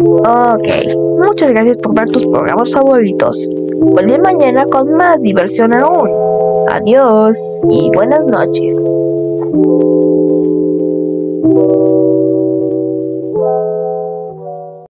Ok, muchas gracias por ver tus programas favoritos. Vuelve mañana con más diversión aún. Adiós y buenas noches.